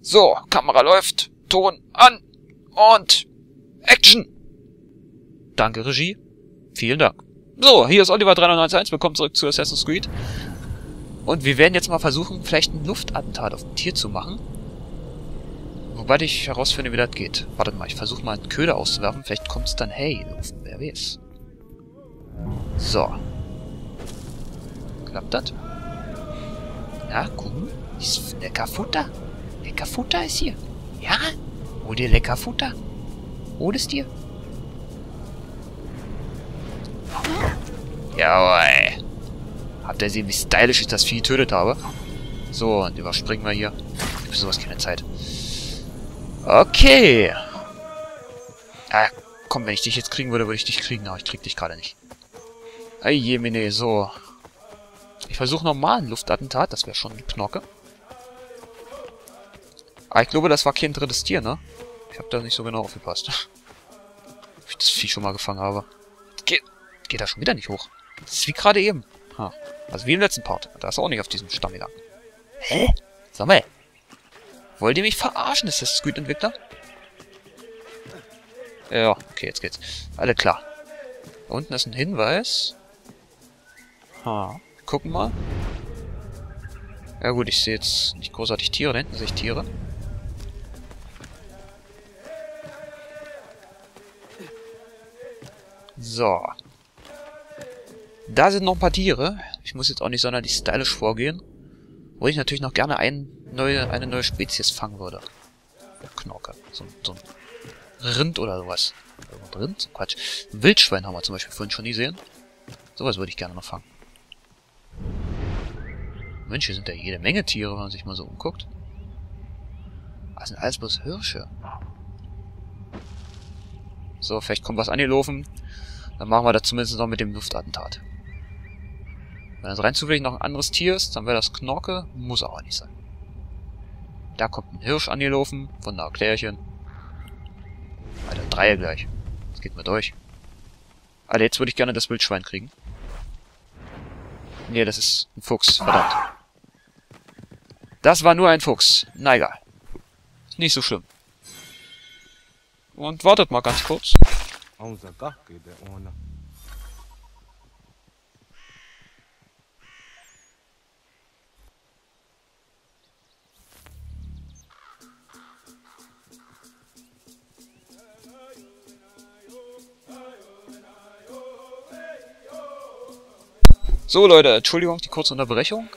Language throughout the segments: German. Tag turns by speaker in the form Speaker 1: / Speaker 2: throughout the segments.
Speaker 1: So, Kamera läuft, Ton an und Action! Danke, Regie. Vielen Dank. So, hier ist Oliver 391, willkommen zurück zu Assassin's Creed. Und wir werden jetzt mal versuchen, vielleicht ein Luftattentat auf ein Tier zu machen. Wobei ich herausfinde, wie das geht. Wartet mal, ich versuche mal einen Köder auszuwerfen, vielleicht kommt es dann hey Luft, wer weiß. So. Klappt das? Na, Kuh? Ist lecker Futter? Lecker Futter ist hier. Ja? Hol dir lecker Futter. Hol es dir. Jawohl. Habt ihr gesehen, wie stylisch ich das Vieh getötet habe? So, und überspringen wir hier. Für sowas keine Zeit. Okay. Ah, komm, wenn ich dich jetzt kriegen würde, würde ich dich kriegen. Aber ich krieg dich gerade nicht. Jemine, so. Ich versuche nochmal ein Luftattentat. Das wäre schon eine Knocke. Aber ich glaube, das war kein drittes Tier, ne? Ich habe da nicht so genau aufgepasst. Ob ich das Vieh schon mal gefangen habe. Geht, geht da schon wieder nicht hoch. Das ist wie gerade eben. Ha. Also wie im letzten Part. Da ist er auch nicht auf diesem Stamm gegangen. Hä? Sag mal. Wollt ihr mich verarschen, ist das Squid-Entwickler? Ja, okay, jetzt geht's. Alle klar. Da unten ist ein Hinweis. Ha. Gucken mal. Ja gut, ich sehe jetzt nicht großartig Tiere. Da hinten sehe ich Tiere. So. Da sind noch ein paar Tiere. Ich muss jetzt auch nicht sonderlich stylisch vorgehen. Wo ich natürlich noch gerne ein neue, eine neue Spezies fangen würde. Knorke. So, so ein Rind oder sowas. Rind? Quatsch. Ein Wildschwein haben wir zum Beispiel vorhin schon gesehen. Sowas würde ich gerne noch fangen. Mensch, hier sind ja jede Menge Tiere, wenn man sich mal so umguckt. Das sind alles bloß Hirsche. So, vielleicht kommt was angelaufen. Dann machen wir das zumindest noch mit dem Luftattentat. Wenn das rein zufällig noch ein anderes Tier ist, dann wäre das Knorke. Muss aber nicht sein. Da kommt ein Hirsch angelaufen, von der Klärchen. Alter, Dreier gleich. Das geht mir durch. Alter, jetzt würde ich gerne das Wildschwein kriegen. Nee, das ist ein Fuchs. Verdammt. Das war nur ein Fuchs. Na egal. Nicht so schlimm. Und wartet mal ganz kurz. So Leute, Entschuldigung, die kurze Unterbrechung.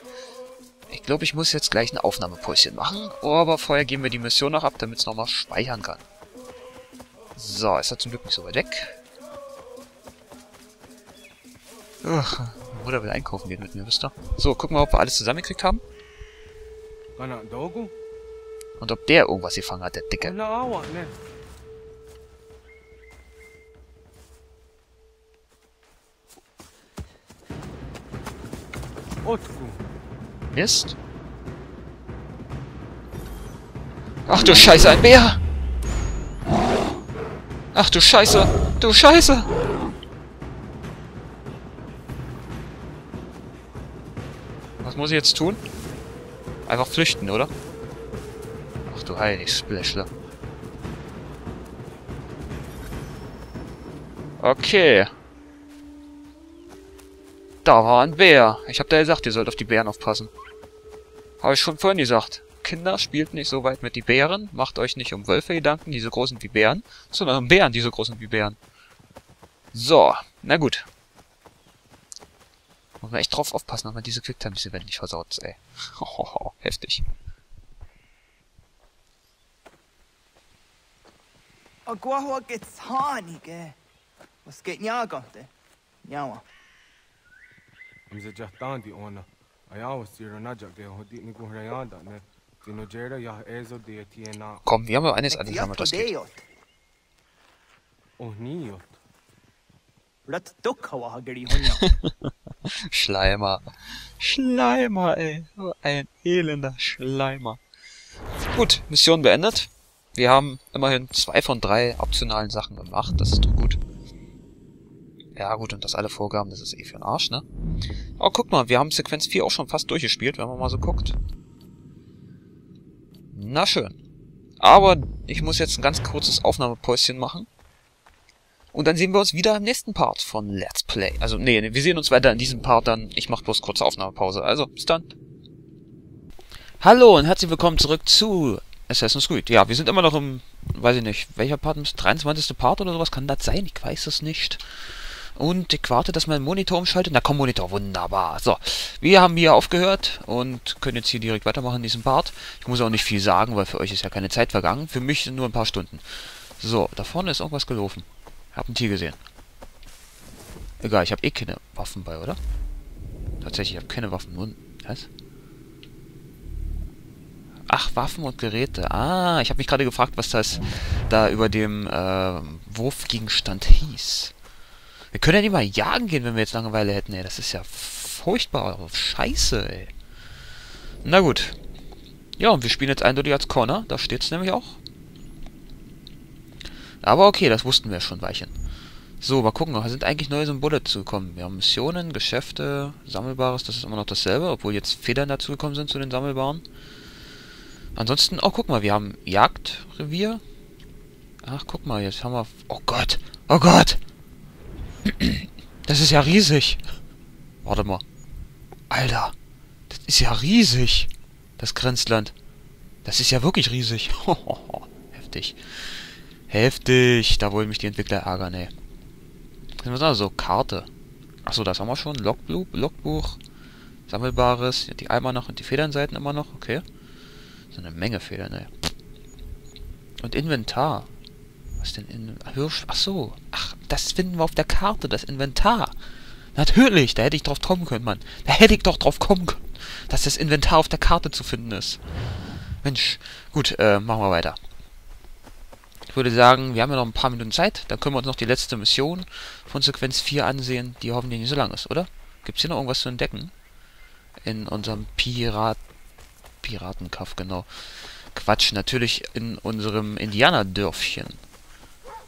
Speaker 1: Ich glaube, ich muss jetzt gleich ein Aufnahmepäuschen machen. Aber vorher geben wir die Mission noch ab, damit es nochmal speichern kann. So, ist er zum Glück nicht so weit weg. Ach, Mutter will einkaufen gehen mit mir, wisst ihr? So, gucken wir, ob wir alles zusammengekriegt haben. Und ob der irgendwas gefangen hat, der Dicke. Mist. Ach du Scheiße, ein Bär! Ach du Scheiße! Du Scheiße! Was muss ich jetzt tun? Einfach flüchten, oder? Ach du heilig Spläschle. Okay. Da war ein Bär. Ich hab da gesagt, ihr sollt auf die Bären aufpassen. Habe ich schon vorhin gesagt. Kinder, spielt nicht so weit mit die Bären. Macht euch nicht um Wölfe Gedanken, die so groß sind wie Bären, sondern um Bären, die so groß sind wie Bären. So, na gut. Muss man echt drauf aufpassen, dass man diese Quicktime-Event nicht versaut, ey. Hohoho, heftig.
Speaker 2: Was geht nyagante? Nyawa.
Speaker 3: mze jahtandi ona ayawa siro najak de hodi ni ko hrayanda ne tiena
Speaker 1: Komm, wir haben ja eines angesammelt, das geht.
Speaker 3: Oh.
Speaker 1: Schleimer. Schleimer, ey. So ein elender Schleimer. Gut, Mission beendet. Wir haben immerhin zwei von drei optionalen Sachen gemacht. Das ist doch gut. Ja gut, und das alle Vorgaben, das ist eh für den Arsch, ne? Oh, guck mal, wir haben Sequenz 4 auch schon fast durchgespielt, wenn man mal so guckt. Na schön. Aber ich muss jetzt ein ganz kurzes Aufnahmepäuschen machen. Und dann sehen wir uns wieder im nächsten Part von Let's Play. Also, nee, wir sehen uns weiter in diesem Part dann. Ich mache bloß kurze Aufnahmepause. Also, bis dann. Hallo und herzlich willkommen zurück zu Assassin's Creed. Ja, wir sind immer noch im, weiß ich nicht, welcher Part ist 23. Part oder sowas? Kann das sein? Ich weiß es nicht. Und ich warte, dass mein Monitor umschaltet. Na komm, Monitor, wunderbar. So, wir haben hier aufgehört und können jetzt hier direkt weitermachen in diesem Part. Ich muss auch nicht viel sagen, weil für euch ist ja keine Zeit vergangen. Für mich sind nur ein paar Stunden. So, da vorne ist irgendwas gelaufen. Hab ein Tier gesehen. Egal, ich habe eh keine Waffen bei, oder? Tatsächlich, ich habe keine Waffen. Nur, was? Ach, Waffen und Geräte. Ah, ich habe mich gerade gefragt, was das da über dem äh, Wurfgegenstand hieß. Wir können ja nicht mal jagen gehen, wenn wir jetzt Langeweile hätten, ey. Das ist ja furchtbar. Scheiße, ey. Na gut. Ja, und wir spielen jetzt eindeutig als Corner. Da steht's nämlich auch. Aber okay, das wussten wir schon, Weichen. So, mal gucken. Sind eigentlich neue Symbole dazugekommen? Wir haben Missionen, Geschäfte, Sammelbares. Das ist immer noch dasselbe, obwohl jetzt Federn dazugekommen sind zu den Sammelbaren. Ansonsten, oh, guck mal, wir haben Jagdrevier. Ach, guck mal, jetzt haben wir... Oh Gott! Oh Gott! Das ist ja riesig. Warte mal. Alter. Das ist ja riesig. Das Grenzland. Das ist ja wirklich riesig. Heftig. Heftig. Da wollen mich die Entwickler ärgern, ey. Was ist also? Karte. Achso, das haben wir schon. Logbuch. Logbuch. Sammelbares. Die Eimer noch und die Federnseiten immer noch. Okay. So eine Menge Federn, ey. Und Inventar. Was denn in Hirsch? Ach so. Ach, das finden wir auf der Karte, das Inventar. Natürlich, da hätte ich drauf kommen können, Mann. Da hätte ich doch drauf kommen können, dass das Inventar auf der Karte zu finden ist. Mensch, gut, äh, machen wir weiter. Ich würde sagen, wir haben ja noch ein paar Minuten Zeit. Dann können wir uns noch die letzte Mission von Sequenz 4 ansehen, die hoffentlich nicht so lang ist, oder? Gibt es hier noch irgendwas zu entdecken? In unserem Pirat... Piratenkaff, genau. Quatsch, natürlich in unserem Indianerdörfchen.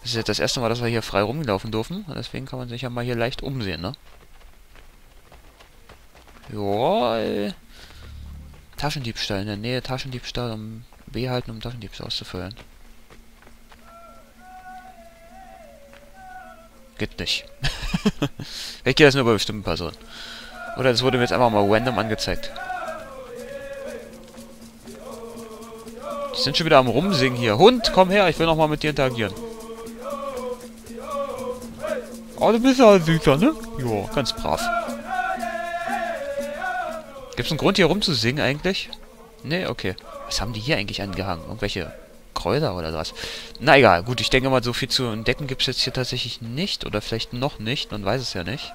Speaker 1: Das ist jetzt das erste Mal, dass wir hier frei rumlaufen dürfen. Deswegen kann man sich ja mal hier leicht umsehen, ne? Joa. Taschendiebstahl in der Nähe. Taschendiebstahl, um B halten, um Taschendiebstahl auszufüllen. Geht nicht. Vielleicht geht das nur bei bestimmten Personen. Oder das wurde mir jetzt einfach mal random angezeigt. Die sind schon wieder am Rumsingen hier. Hund, komm her, ich will noch mal mit dir interagieren. Oh, du bist ja süßer, ne? Jo, ganz brav. Gibt's einen Grund, hier rumzusingen eigentlich? Ne, okay. Was haben die hier eigentlich angehangen? Irgendwelche Kräuter oder was? Na egal, gut, ich denke mal, so viel zu entdecken gibt's jetzt hier tatsächlich nicht. Oder vielleicht noch nicht, man weiß es ja nicht.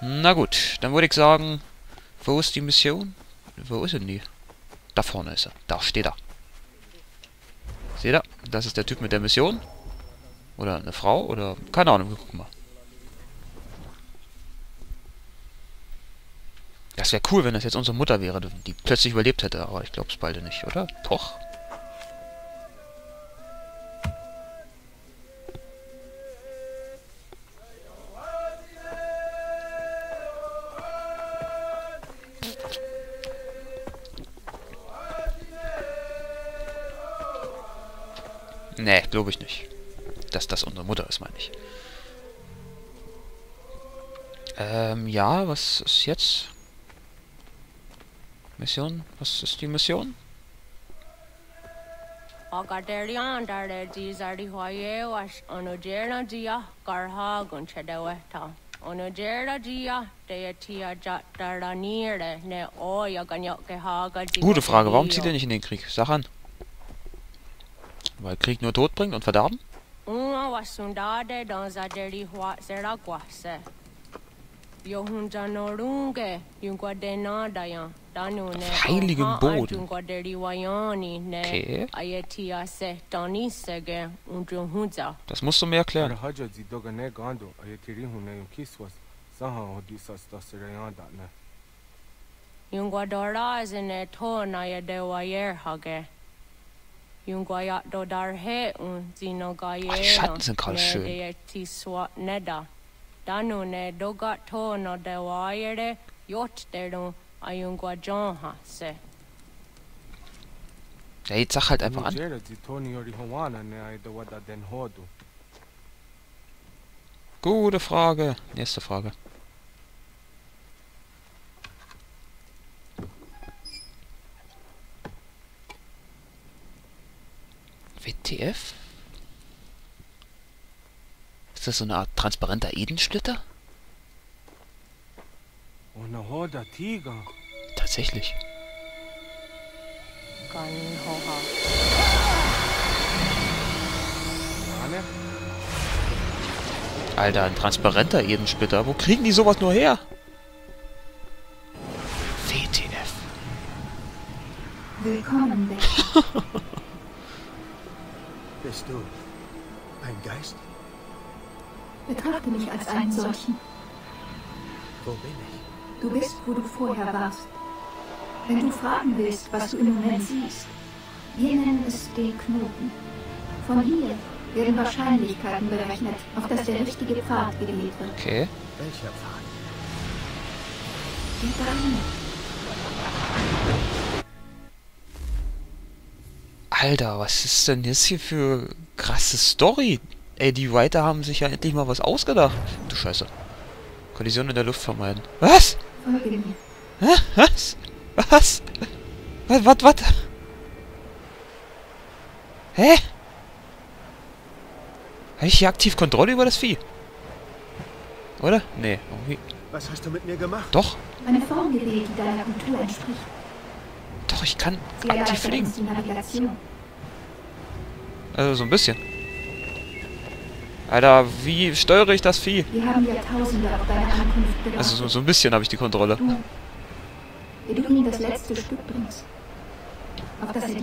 Speaker 1: Na gut, dann würde ich sagen, wo ist die Mission? Wo ist denn die? Da vorne ist er. Da steht er. Seht ihr? Das ist der Typ mit der Mission. Oder eine Frau oder... Keine Ahnung, wir gucken mal. Das wäre cool, wenn das jetzt unsere Mutter wäre, die plötzlich überlebt hätte. Aber ich glaube es beide nicht, oder? Doch. Nee, glaube ich nicht dass das unsere Mutter ist, meine ich. Ähm, ja, was ist jetzt? Mission? Was ist die Mission?
Speaker 4: Dare hoye was onojera garha. Onojera ne oya ganyoke haga
Speaker 1: Gute Frage, warum zieht er nicht in den Krieg? Sag an. Weil Krieg nur Tod bringt und Verderben?
Speaker 4: Uma wasundade danzaderi hua serakwase. Yohunjanorunge yungwadenadayan.
Speaker 1: Heiligen Boden.
Speaker 4: Okay.
Speaker 1: Das musst du mir erklären.
Speaker 4: Jungwadora ist in der Tona ja der Wayer hage. Gaye.
Speaker 1: Die Schatten sind gerade schön. Ja, jetzt sag halt einfach an.
Speaker 3: Ne.
Speaker 1: Gute Frage. Nächste Frage. WTF? Ist das so eine Art transparenter Edensplitter?
Speaker 3: Ona hoda tiga.
Speaker 1: Tatsächlich. Alter, ein transparenter Edensplitter. Wo kriegen die sowas nur her? WTF.
Speaker 5: Willkommen.
Speaker 6: Bist du ein Geist?
Speaker 5: Betrachte mich als einen solchen.
Speaker 6: Wo bin ich?
Speaker 5: Du bist, wo du vorher warst. Wenn du fragen willst, was du im Moment siehst, wir nennen es den Knoten. Von hier werden Wahrscheinlichkeiten berechnet, auf dass der richtige Pfad gewählt wird.
Speaker 1: Okay.
Speaker 6: Welcher Pfad?
Speaker 5: Die deine.
Speaker 1: Alter, was ist denn jetzt hier für krasse Story? Ey, die Writer haben sich ja endlich mal was ausgedacht. Du Scheiße. Kollision in der Luft vermeiden. Was? Hä? Was? Was? Was, was, was? Hä? Habe ich hier aktiv Kontrolle über das Vieh? Oder? Nee, irgendwie.
Speaker 6: Was hast du mit mir gemacht?
Speaker 1: Doch,
Speaker 5: Eine Form gewählt, die deiner Kultur entspricht.
Speaker 1: Doch, ich kann
Speaker 5: Sie
Speaker 1: aktiv fliegen. Also so ein bisschen. Alter, wie steuere ich das Vieh?
Speaker 5: Wir haben Jahrtausende auf deine Ankunft gewartet.
Speaker 1: Also so, so ein bisschen habe ich die Kontrolle.
Speaker 5: Er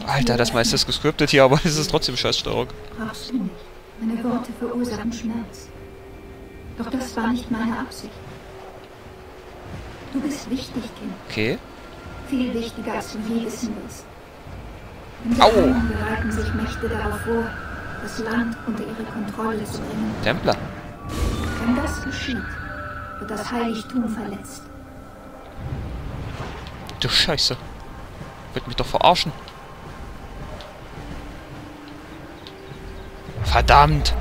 Speaker 1: Alter, das meiste ist gescriptet hier, aber es ist trotzdem Scheißsteuerung.
Speaker 5: Brauchst du nicht. Meine Worte verursachen Schmerz. Doch das war nicht meine Absicht. Du bist wichtig, Kind.
Speaker 1: Okay.
Speaker 5: Viel wichtiger, als du je wissen wirst.
Speaker 1: Au.
Speaker 5: Bereiten sich Mächte darauf vor, das Land unter ihre Kontrolle zu bringen.
Speaker 1: Templer.
Speaker 5: Wenn das geschieht, wird das Heiligtum verletzt.
Speaker 1: Du Scheiße. Wird mich doch verarschen. Verdammt.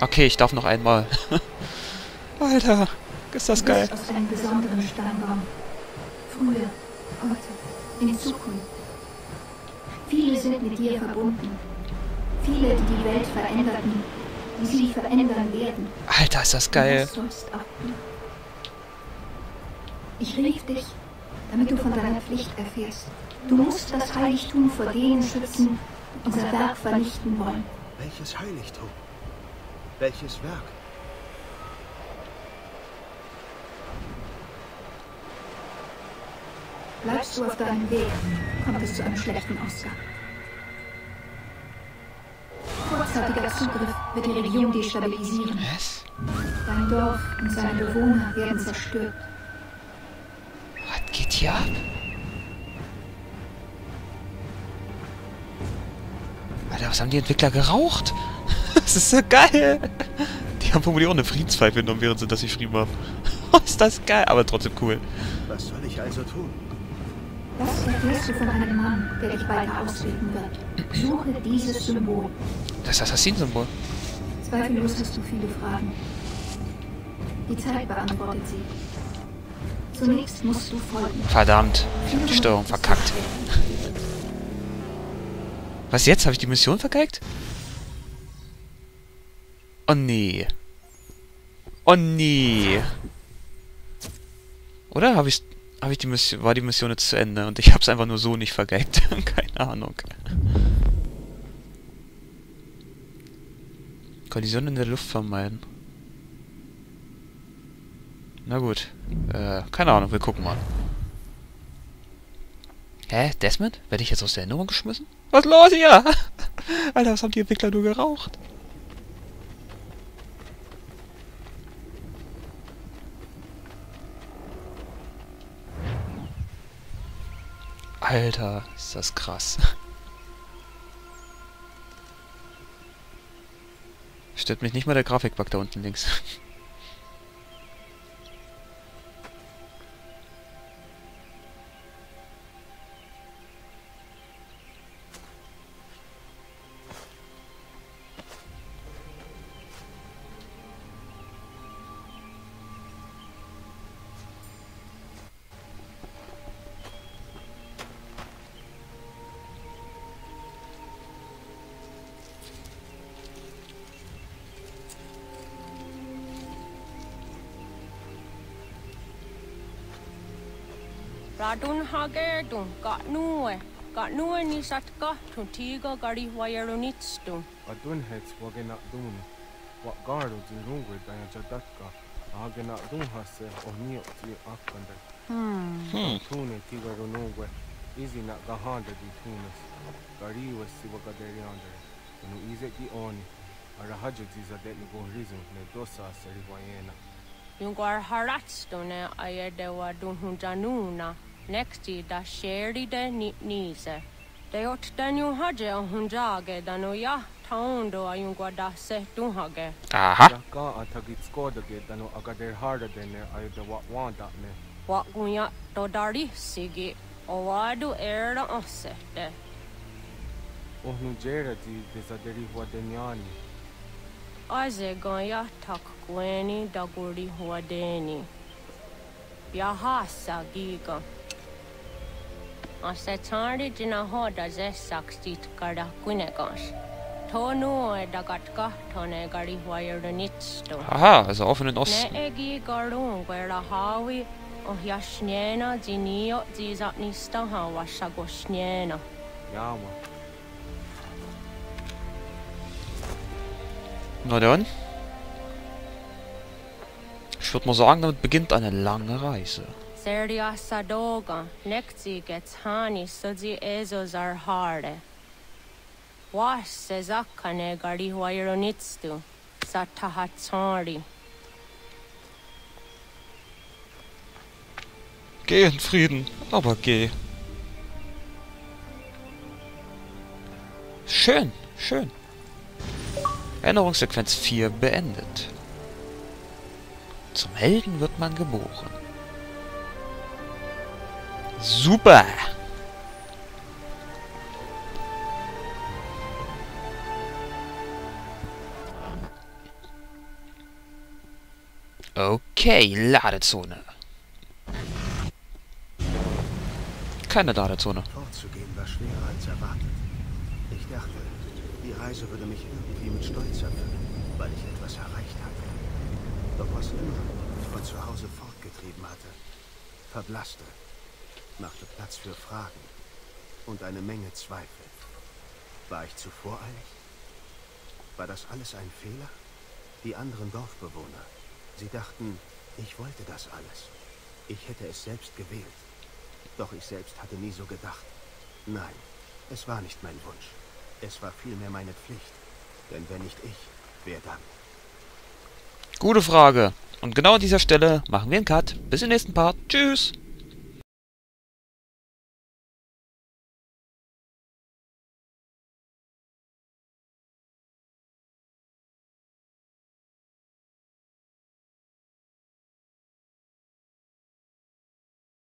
Speaker 1: Okay, ich darf noch einmal. Alter, ist das geil.
Speaker 5: aus einem besonderen Steinbaum. Früher, heute, in Zukunft. Viele sind mit dir verbunden. Viele, die die Welt veränderten, die sie verändern werden.
Speaker 1: Alter, ist das geil.
Speaker 5: Das. Ich rief dich, damit du von deiner Pflicht erfährst. Du musst das Heiligtum vor denen schützen, die unser Werk vernichten wollen.
Speaker 6: Welches Heiligtum? Welches Werk?
Speaker 5: Bleibst du auf deinem Weg, kommt es zu einem schlechten Ausgang. Kurzzeitiger Zugriff wird die Region destabilisieren.
Speaker 1: Was?
Speaker 5: Dein Dorf und seine Bewohner werden zerstört.
Speaker 1: Was geht hier ab? Alter, was haben die Entwickler geraucht? Das ist so geil. Die haben vermutlich auch eine Friedenspfeife genommen, während sie das geschrieben haben. ist das geil, aber trotzdem cool.
Speaker 6: Was soll ich also tun?
Speaker 5: Das erfährst du von einem Mann, der dich weiter ausbilden wird. Suche dieses Symbol.
Speaker 1: Das Assassin-Symbol.
Speaker 5: Zweifellos hast du viele Fragen. Die Zeit beantwortet sie. Zunächst musst du folgen.
Speaker 1: Verdammt, ich hab die Steuerung verkackt. Was jetzt? Habe ich die Mission vergeigt? Oh nee. Oh nee. Oder habe ich habe ich die Mission war die Mission jetzt zu Ende und ich habe es einfach nur so nicht vergeigt. Keine Ahnung. Kollision in der Luft vermeiden. Na gut. Äh, keine Ahnung, wir gucken mal. Hä? Desmond? Werde ich jetzt aus der Erinnerung geschmissen? Was los hier? Alter, was haben die Entwickler nur geraucht? Alter, ist das krass. Stört mich nicht mal der Grafikbug da unten links.
Speaker 4: Radun hagerdun, got nue. Got nue nis at gatun, tiga gari wairunitstun.
Speaker 3: Adun hets wagin at dun. What garu dirungu dana jadatka. Hagen at dun hasse, o niotzi akkande.
Speaker 1: Hmm.
Speaker 3: Tune tiga runungue. Izi na gahanda di tunas. Gari was siwagaderi andre. Unu izet di oni. Arahaja zizadetni gohrizun, ne dosa seri wayena.
Speaker 4: Yung gwar haratstone ayerdewa dunhunjanuna. Nexti da sherdi de nise. De ot the hage hunjage da no ya taondo ayungwa da se dunhage.
Speaker 1: Aha.
Speaker 3: Da ka atagit skodage da no agader harda de ne ayda wat wanda ne.
Speaker 4: Wat gunya to dari sigi. Owadu erda osete.
Speaker 3: Ohnu jera di desaderi huadenyani.
Speaker 4: Aze ganya tak kweni da guri huadeni. Yahasa giga. Ase tari jina hoda ze sakstit kada kunegas. Tonu e dagatka tone gari huayerda nitsto.
Speaker 1: Aha, also auch in den
Speaker 4: Ne
Speaker 1: Osten.
Speaker 4: egi garun gwera hawi o yashnena zinio zizat nista hawa shagoshnena.
Speaker 3: Yama.
Speaker 1: Na dann. Ich würde mal sagen, damit beginnt eine lange Reise.
Speaker 4: Serdia Sadoga, Nekzi gets Hani Sudzi Ezo Zarhare. Was Sezakane Gari Waironitstu, Satahatsari.
Speaker 1: Geh in Frieden, aber geh. Schön, schön. Erinnerungssequenz 4 beendet. Zum Helden wird man geboren. Super! Okay, Ladezone. Keine Ladezone.
Speaker 6: Fortzugehen war schwerer als erwartet. Ich dachte, die Reise würde mich irgendwie mit Stolz erfüllen, weil ich etwas erreicht hatte. Doch was immer mich von zu Hause fortgetrieben hatte, verblasste, machte Platz für Fragen und eine Menge Zweifel. War ich zu voreilig? War das alles ein Fehler? Die anderen Dorfbewohner, sie dachten, ich wollte das alles. Ich hätte es selbst gewählt. Doch ich selbst hatte nie so gedacht. Nein, es war nicht mein Wunsch. Es war vielmehr meine Pflicht. Denn wenn nicht ich, wer dann?
Speaker 1: Gute Frage. Und genau an dieser Stelle machen wir einen Cut. Bis zum nächsten Part. Tschüss.